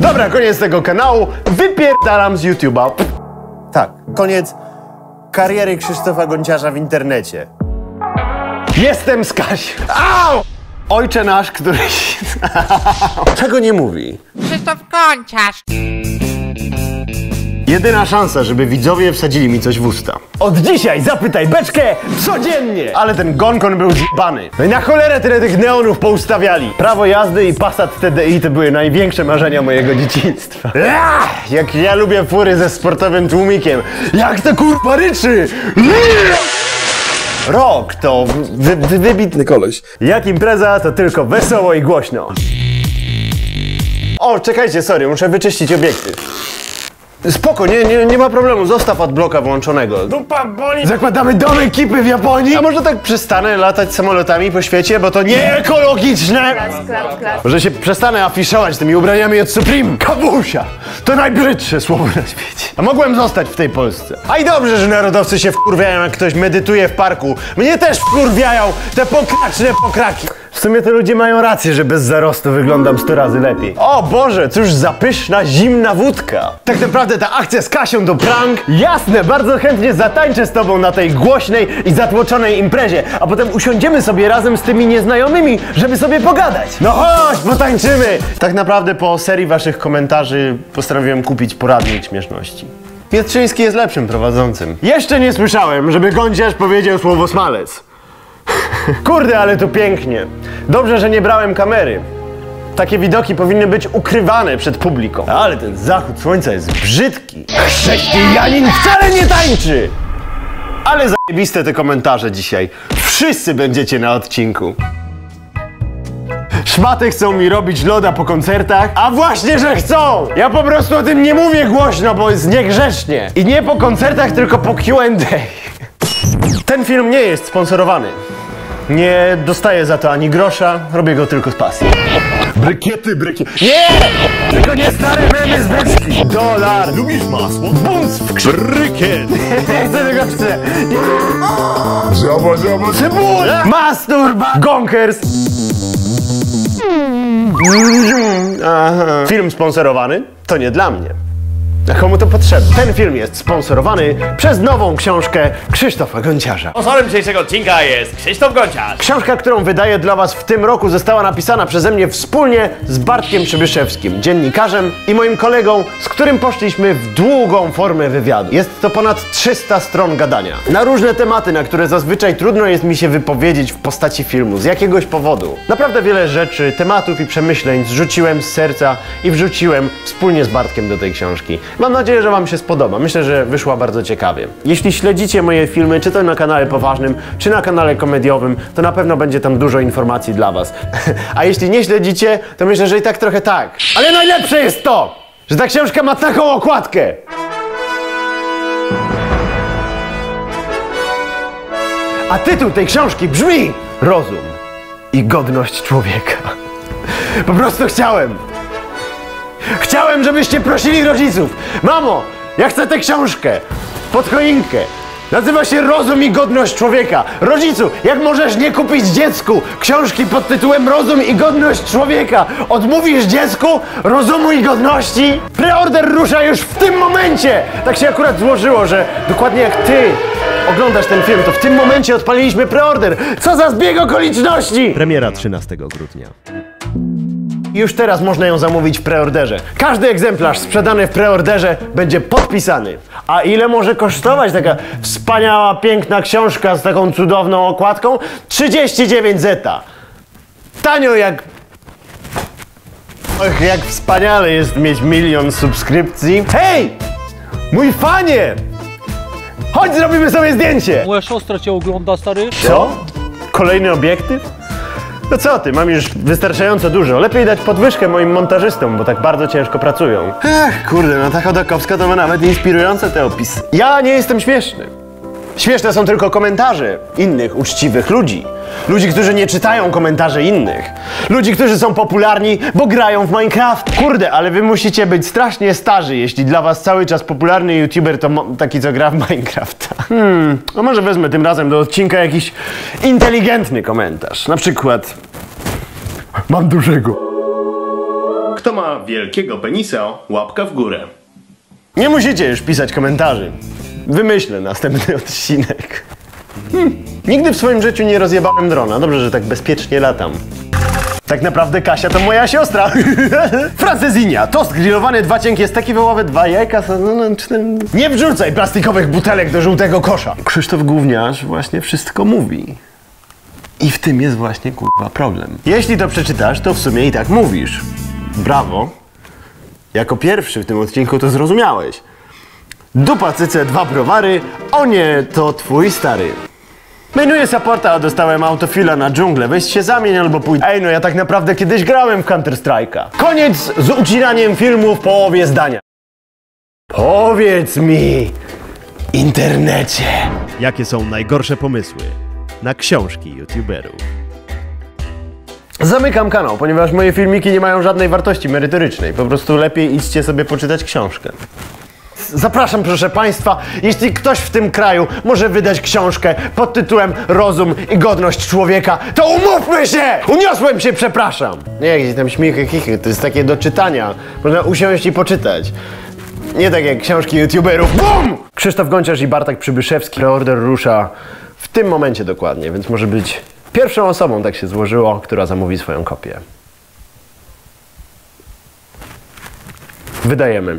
Dobra, koniec tego kanału. Wypierdalam z YouTube'a. Tak, koniec kariery Krzysztofa Gonciarza w internecie. Jestem z Kasią. Au! Ojcze nasz, któryś... Czego nie mówi? Krzysztof Konciarz. Jedyna szansa, żeby widzowie wsadzili mi coś w usta. Od dzisiaj zapytaj beczkę codziennie! Ale ten gonkon był zjebany. No i na cholerę tyle tych neonów poustawiali. Prawo jazdy i Passat TDI to były największe marzenia mojego dzieciństwa. Ach, jak ja lubię fury ze sportowym tłumikiem. Jak to kurwa ryczy! Rok to wy, wy, wybitny koleś. Jak impreza, to tylko wesoło i głośno. O, czekajcie, sorry, muszę wyczyścić obiektyw. Spoko, nie, nie, nie ma problemu, zostaw adblocka włączonego. Dupa boli. Zakładamy dom ekipy w Japonii. A może tak przestanę latać samolotami po świecie, bo to nie ekologiczne. Klap, klap. Może się przestanę afiszować tymi ubraniami od Supreme. Kabusia! To najbrzydsze słowo na świecie. A mogłem zostać w tej Polsce. A i dobrze, że narodowcy się wkurwiają, jak ktoś medytuje w parku. Mnie też wkurwiają te pokraczne pokraki. Sumie to ludzie mają rację, że bez zarostu wyglądam 100 razy lepiej. O Boże, cóż za pyszna, zimna wódka. Tak naprawdę ta akcja z Kasią to prank. Jasne, bardzo chętnie zatańczę z tobą na tej głośnej i zatłoczonej imprezie, a potem usiądziemy sobie razem z tymi nieznajomymi, żeby sobie pogadać. No chodź, potańczymy! Tak naprawdę po serii waszych komentarzy postanowiłem kupić poradnik śmieszności. Pietrzyński jest lepszym prowadzącym. Jeszcze nie słyszałem, żeby gąciarz powiedział słowo smalec. Kurde, ale tu pięknie. Dobrze, że nie brałem kamery. Takie widoki powinny być ukrywane przed publiką. Ale ten zachód słońca jest brzydki. Chrześcijanin wcale nie tańczy! Ale zajebiste te komentarze dzisiaj. Wszyscy będziecie na odcinku. Szmaty chcą mi robić loda po koncertach, a właśnie, że chcą! Ja po prostu o tym nie mówię głośno, bo jest niegrzecznie. I nie po koncertach, tylko po Q&A. Ten film nie jest sponsorowany. Nie dostaję za to ani grosza, robię go tylko z pasji. Brykiety, brykiety. Nie! Tylko nie stare memy z beczki. Dolar. Lubisz masło? Bunc w krzyk. Brykiet! Nie chcę tego chcę. Zaba, zaba, Cebula. Masturba. Gonkers. Aha. Film sponsorowany to nie dla mnie. Komu to potrzebne? Ten film jest sponsorowany przez nową książkę Krzysztofa Gonciarza. Sponsorem dzisiejszego odcinka jest Krzysztof Gonciarz. Książka, którą wydaję dla Was w tym roku, została napisana przeze mnie wspólnie z Bartkiem Przybyszewskim, dziennikarzem i moim kolegą, z którym poszliśmy w długą formę wywiadu. Jest to ponad 300 stron gadania. Na różne tematy, na które zazwyczaj trudno jest mi się wypowiedzieć w postaci filmu, z jakiegoś powodu. Naprawdę wiele rzeczy, tematów i przemyśleń zrzuciłem z serca i wrzuciłem wspólnie z Bartkiem do tej książki. Mam nadzieję, że Wam się spodoba. Myślę, że wyszła bardzo ciekawie. Jeśli śledzicie moje filmy, czy to na kanale poważnym, czy na kanale komediowym, to na pewno będzie tam dużo informacji dla Was. A jeśli nie śledzicie, to myślę, że i tak trochę tak. Ale najlepsze jest to, że ta książka ma taką okładkę. A tytuł tej książki brzmi Rozum i godność człowieka. Po prostu chciałem, Chciałem, żebyście prosili rodziców. Mamo, ja chcę tę książkę pod choinkę. Nazywa się Rozum i Godność Człowieka. Rodzicu, jak możesz nie kupić dziecku książki pod tytułem Rozum i Godność Człowieka? Odmówisz dziecku rozumu i godności? Preorder rusza już w tym momencie! Tak się akurat złożyło, że dokładnie jak ty oglądasz ten film, to w tym momencie odpaliliśmy preorder. Co za zbieg okoliczności! Premiera 13 grudnia. Już teraz można ją zamówić w preorderze. Każdy egzemplarz sprzedany w preorderze będzie podpisany. A ile może kosztować taka wspaniała, piękna książka z taką cudowną okładką? 39 zeta. Tanio jak... Och, jak wspaniale jest mieć milion subskrypcji. Hej! Mój fanie! Chodź, zrobimy sobie zdjęcie! Moja siostra cię ogląda, stary. Co? Kolejny obiektyw? No co ty, mam już wystarczająco dużo. Lepiej dać podwyżkę moim montażystom, bo tak bardzo ciężko pracują. Ach, kurde, no ta Chodakowska to ma nawet inspirujące te opisy. Ja nie jestem śmieszny. Śmieszne są tylko komentarze innych uczciwych ludzi. Ludzi, którzy nie czytają komentarzy innych. Ludzi, którzy są popularni, bo grają w Minecraft. Kurde, ale wy musicie być strasznie starzy, jeśli dla was cały czas popularny youtuber to taki, co gra w Minecrafta. Hmm, a może wezmę tym razem do odcinka jakiś inteligentny komentarz. Na przykład... Mam dużego. Kto ma wielkiego penisa, łapka w górę. Nie musicie już pisać komentarzy. Wymyślę następny odcinek. Hm. Nigdy w swoim życiu nie rozjebałem drona. Dobrze, że tak bezpiecznie latam. Tak naprawdę Kasia to moja siostra. Francezinia, tost grillowany, dwa cienkie steki wołowe, dwa jajka, no, no, cztery... Nie wrzucaj plastikowych butelek do żółtego kosza. Krzysztof Gówniarz właśnie wszystko mówi. I w tym jest właśnie kurwa problem. Jeśli to przeczytasz, to w sumie i tak mówisz. Brawo. Jako pierwszy w tym odcinku to zrozumiałeś. Dupa cyce, dwa browary, o nie, to twój stary. Menuję supporta, a dostałem autofila na dżunglę. Weź się zamień albo pójdę. Ej, no ja tak naprawdę kiedyś grałem w Counter Strike'a. Koniec z ucinaniem filmu w połowie zdania. Powiedz mi, internecie. Jakie są najgorsze pomysły na książki youtuberów? Zamykam kanał, ponieważ moje filmiki nie mają żadnej wartości merytorycznej. Po prostu lepiej idźcie sobie poczytać książkę. Zapraszam, proszę Państwa, jeśli ktoś w tym kraju może wydać książkę pod tytułem Rozum i godność człowieka, to umówmy się! Uniosłem się, przepraszam! Nie, gdzieś tam śmichy, chichy, to jest takie do czytania. Można usiąść i poczytać. Nie tak jak książki youtuberów. BUM! Krzysztof Gonciarz i Bartek Przybyszewski. Preorder rusza w tym momencie dokładnie, więc może być pierwszą osobą, tak się złożyło, która zamówi swoją kopię. Wydajemy.